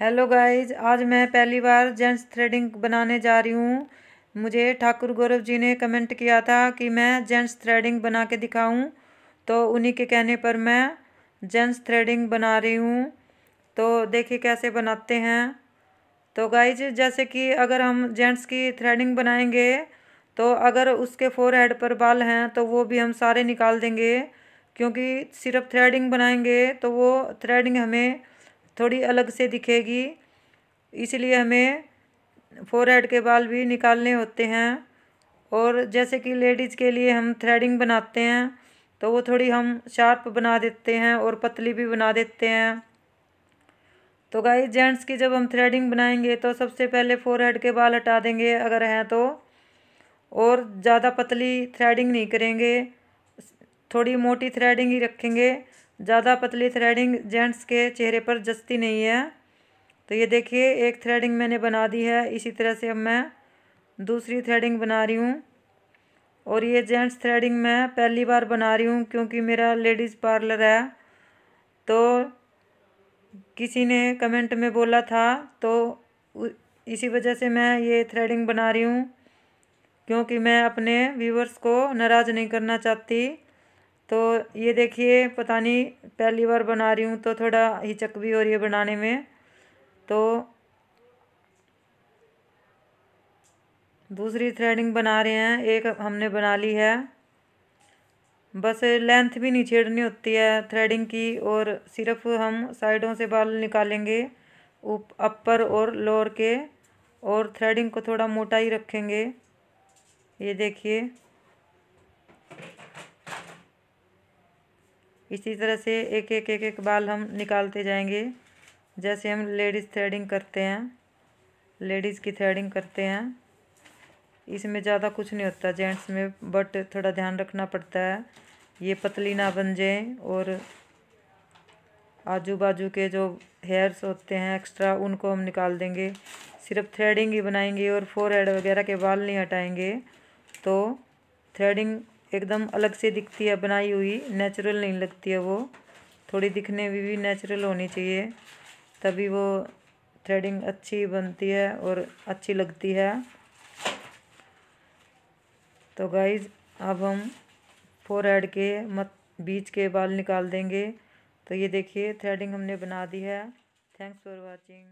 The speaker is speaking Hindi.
हेलो गाइज़ आज मैं पहली बार जेंट्स थ्रेडिंग बनाने जा रही हूँ। मुझे ठाकुर गौरव जी ने कमेंट किया था कि मैं जेंट्स थ्रेडिंग बना के दिखाऊँ। तो उन्हीं के कहने पर मैं जेंट्स थ्रेडिंग बना रही हूँ। तो देखिए कैसे बनाते हैं। तो गाइज़ जैसे कि अगर हम जेंट्स की थ्रेडिंग बनाएँगे तो अगर उसके फोर हेड पर बाल हैं तो वो भी हम सारे निकाल देंगे। क्योंकि सिर्फ़ थ्रेडिंग बनाएँगे तो वो थ्रेडिंग हमें थोड़ी अलग से दिखेगी। इसलिए हमें फोरहेड के बाल भी निकालने होते हैं। और जैसे कि लेडीज़ के लिए हम थ्रेडिंग बनाते हैं तो वो थोड़ी हम शार्प बना देते हैं और पतली भी बना देते हैं। तो गाई जेंट्स की जब हम थ्रेडिंग बनाएँगे तो सबसे पहले फोरहेड के बाल हटा देंगे अगर हैं तो। और ज़्यादा पतली थ्रेडिंग नहीं करेंगे। थोड़ी मोटी थ्रेडिंग ही रखेंगे। ज़्यादा पतली थ्रेडिंग जेंट्स के चेहरे पर जस्ती नहीं है। तो ये देखिए, एक थ्रेडिंग मैंने बना दी है। इसी तरह से अब मैं दूसरी थ्रेडिंग बना रही हूँ। और ये जेंट्स थ्रेडिंग मैं पहली बार बना रही हूँ क्योंकि मेरा लेडीज़ पार्लर है। तो किसी ने कमेंट में बोला था तो इसी वजह से मैं ये थ्रेडिंग बना रही हूँ। क्योंकि मैं अपने व्यूवर्स को नाराज़ नहीं करना चाहती। तो ये देखिए, पता नहीं, पहली बार बना रही हूँ तो थोड़ा हिचक भी हो रही है बनाने में। तो दूसरी थ्रेडिंग बना रहे हैं। एक हमने बना ली है। बस लेंथ भी नहीं छेड़नी होती है थ्रेडिंग की और सिर्फ़ हम साइडों से बाल निकालेंगे, उप अपर और लोअर के, और थ्रेडिंग को थोड़ा मोटा ही रखेंगे। ये देखिए। इसी तरह से एक एक एक एक बाल हम निकालते जाएँगे। जैसे हम लेडीज़ थ्रेडिंग करते हैं, लेडीज़ की थ्रेडिंग करते हैं, इसमें ज़्यादा कुछ नहीं होता। जेंट्स में बट थोड़ा ध्यान रखना पड़ता है। ये पतली ना बन जाए और आजू बाजू के जो हेयर्स होते हैं एक्स्ट्रा उनको हम निकाल देंगे। सिर्फ़ थ्रेडिंग ही बनाएँगे और फोर हेड वगैरह के बाल नहीं हटाएँगे। तो थ्रेडिंग एकदम अलग से दिखती है, बनाई हुई नेचुरल नहीं लगती है वो। थोड़ी दिखने में भी नेचुरल होनी चाहिए, तभी वो थ्रेडिंग अच्छी बनती है और अच्छी लगती है। तो गाइज़ अब हम फोर हेड के मत, बीच के बाल निकाल देंगे। तो ये देखिए थ्रेडिंग हमने बना दी है। Thanks for watching